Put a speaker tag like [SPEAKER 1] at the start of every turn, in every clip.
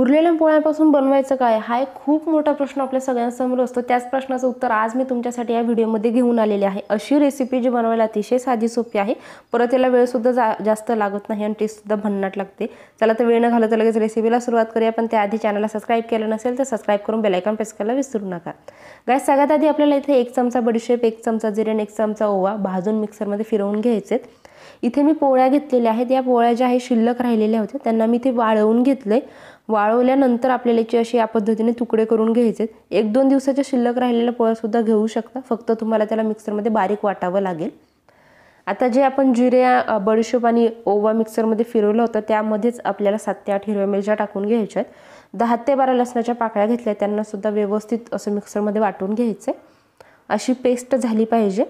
[SPEAKER 1] उरलेल्या पोळ्यापासून बनवायचं काय? हा एक खूप मोठा प्रश्न आपल्या सगळ्यांसमोर असतो. त्याच प्रश्नाचं उत्तर आज मी तुमच्यासाठी या व्हिडिओमध्ये घेऊन आलेले आहे. अशी रेसिपी जी बनवायला अतिशय साधी सोपी आहे. परत याला वेळसुद्धा जा जास्त लागत नाही आणि टेस्टसुद्धा भन्नाट लागते. चला तर वेळ न घालत लगेच रेसिपीला सुरुवात करूया. पण त्याआधी चॅनलला सबस्क्राईब केलं नसेल तर सबस्क्राईब करून बेलायकॉन प्रेस करायला विसरू नका. गाय सगळ्यात आधी आपल्याला इथे एक चमचा बडीशेप एक चमचा जिरे आणि एक चमचा ओवा भाजून मिक्सरमध्ये फिरवून घ्यायचे इथे मी पोळ्या घेतलेल्या आहेत. या पोळ्या ज्या आहे शिल्लक राहिलेल्या होत्या. त्यांना मी ते वाळवून घेतले वाळवल्यानंतर आपल्याला याची अशी या पद्धतीने तुकडे करून घ्यायचे एक दोन दिवसाच्या शिल्लक राहिलेल्या पोळ्यासुद्धा घेऊ शकता. फक्त तुम्हाला त्याला मिक्सरमध्ये बारीक वाटावं लागेल. आता जे आपण जिरे बडीशोप आणि ओवा मिक्सरमध्ये फिरवलं होतं त्यामध्येच आपल्याला सात ते आठ हिरव्या मिरच्या टाकून घ्यायच्या आहेत. दहा ते बारा लसणाच्या पाकळ्या घेतल्या त्यांनासुद्धा व्यवस्थित असं मिक्सरमध्ये वाटून घ्यायचं आहे अशी पेस्ट झाली पाहिजे.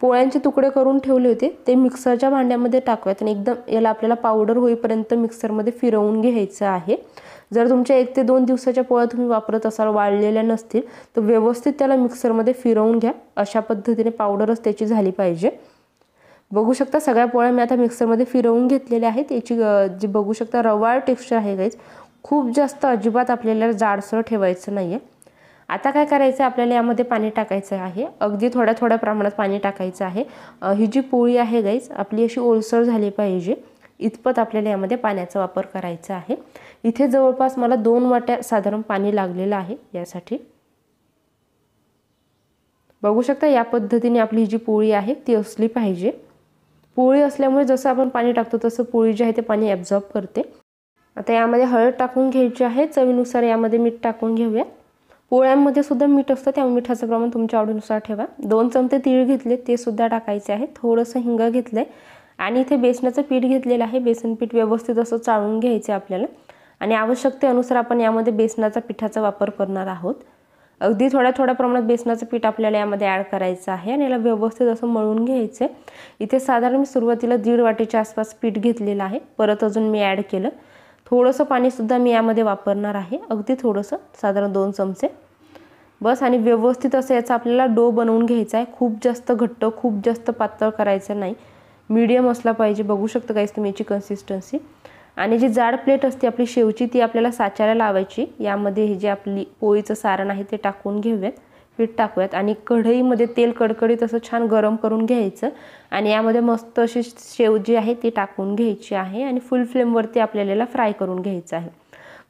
[SPEAKER 1] पोळ्यांचे तुकडे करून ठेवले होते ते मिक्सरच्या भांड्यामध्ये टाकूयात आणि एकदम याला आपल्याला पावडर होईपर्यंत मिक्सरमध्ये फिरवून घ्यायचं आहे. जर तुमच्या एक ते दोन दिवसाच्या पोळ्या तुम्ही वापरत असाल वाळलेल्या नसतील तर व्यवस्थित त्याला मिक्सरमध्ये फिरवून घ्या. अशा पद्धतीने पावडरच त्याची झाली पाहिजे. बघू शकता सगळ्या पोळ्या मी आता मिक्सरमध्ये फिरवून घेतलेल्या आहेत. याची जी बघू शकता रवाळ टेक्स्चर आहे गाईज खूप जास्त अजिबात आपल्याला जाडसर ठेवायचं नाही आहे आता काय करायचं? आहे आपल्याला यामध्ये पाणी टाकायचं आहे. अगदी थोड्या थोड्या प्रमाणात पाणी टाकायचं आहे. ही जी पोळी आहे गाईज आपली अशी ओलसर झाली पाहिजे. इतपत आपल्याला यामध्ये पाण्याचा वापर करायचा आहे. इथे जवळपास मला दोन वाट्या साधारण पाणी लागलेलं आहे यासाठी. बघू शकता या पद्धतीने आपली ही जी पोळी आहे ती असली पाहिजे. पोळी असल्यामुळे जसं आपण पाणी टाकतो तसं पोळी जी आहे ते पाणी ॲब्झॉर्ब करते. आता यामध्ये हळद टाकून घ्यायची आहे. चवीनुसार यामध्ये मीठ टाकून घेऊया. पोळ्यांमध्ये सुद्धा मीठ असतं त्यामुळे मिठाचं प्रमाण तुमच्या आवडीनुसार ठेवा. दोन चमचे तीळ घेतले ते सुद्धा टाकायचे आहे थोडंसं हिंग घेतलं आहे आणि इथे बेसनाचं पीठ घेतलेलं आहे. बेसन पीठ व्यवस्थित असं चाळून घ्यायचं आपल्याला. आणि आवश्यकतेनुसार आपण यामध्ये बेसनाचा पिठाचा वापर करणार आहोत. अगदी थोड्या थोड्या प्रमाणात बेसनाचं पीठ आपल्याला यामध्ये ॲड करायचं आहे आणि याला व्यवस्थित असं मळून घ्यायचं आहे इथे साधारण मी सुरुवातीला दीड वाटीच्या आसपास पीठ घेतलेलं आहे. परत अजून मी ॲड केलं. थोडंसं पाणीसुद्धा मी यामध्ये वापरणार आहे. अगदी थोडंसं साधारण दोन चमचे. बस आणि व्यवस्थित असं याचा आपल्याला डो बनवून घ्यायचा आहे. खूप जास्त घट्ट खूप जास्त पातळ करायचं नाही. मीडियम असला पाहिजे. बघू शकता काहीच तुम्ही याची कन्सिस्टन्सी आणि जी जाड प्लेट असते आपली शेवची ती आपल्याला साच्याला लावायची. यामध्ये हे जे आपली पोळीचं सारण आहे ते टाकून घेऊयात. पीठ टाकूयात आणि कढईमध्ये तेल कडकडीत असं छान गरम करून घ्यायचं. आणि यामध्ये मस्त अशी शेव जी आहे ती टाकून घ्यायची आहे आणि फुल फ्लेमवरती आपल्याला फ्राय करून घ्यायचं आहे.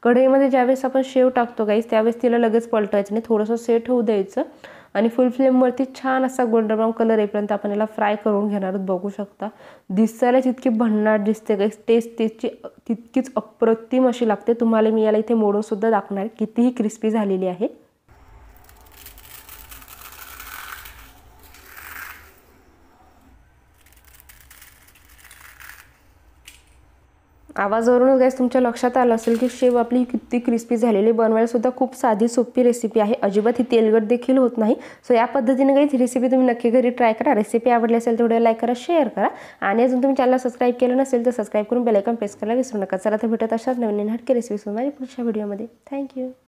[SPEAKER 1] कढईमध्ये ज्यावेळेस आपण शेव टाकतो गाईस त्यावेळेस तिला लगेच पलटायचं नाही थोडंसं सेट होऊ द्यायचं. आणि फुल फ्लेमवरती छान असा गोल्डन ब्राऊन कलर येईपर्यंत आपण याला फ्राय करून घेणार आहोत बघू शकता. दिसायला तितकी भन्नाट दिसते गाईस टेस्ट तिची तितकीच अप्रतिम अशी लागते. तुम्हाला मी याला इथे मोडूनसुद्धा दाखवणार कितीही क्रिस्पी झालेली आहे. आवाजावरूनच गॅस तुमच्या लक्षात आलं असेल की शेव आपली किती क्रिस्पी झालेली बनवायलासुद्धा खूप साधी सोपी रेसिपी आहे. अजिबात ही तेलगट देखील होत नाही. सो या पद्धतीने काही रेसिपी तुम्ही नक्की घरी ट्राय करा. रेसिपी आवडली असेल तेवढे लाईक करा शेअर करा. आणि अजून तुम्ही चॅनल सबस्क्राईब केलं नसेल तर सबस्क्राईब करून बेलायकॉन प्रेस करायला विसरू नका. चला तर भेटत अशाच नवीन हटके रेसिपी पुढच्या व्हिडिओमध्ये थँक्यू